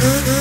Uh-uh.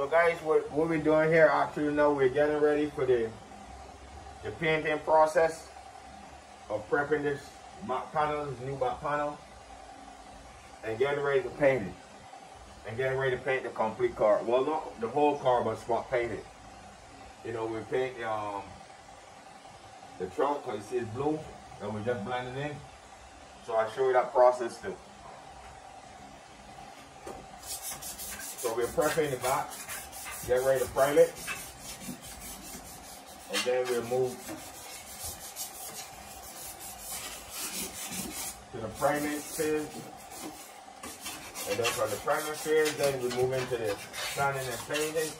So guys, what, what we're doing here, actually now we're getting ready for the, the painting process of prepping this back panel, this new back panel, and getting ready to paint it. And getting ready to paint the complete car. Well, not the whole car, but spot painted. You know, we paint um, the trunk, you see it's blue, and we just blend it in. So I'll show you that process too. So we're prepping the box, get ready to prime it, and then we'll move to the priming phase. And then from the priming phase, then we move into the sanding and painting.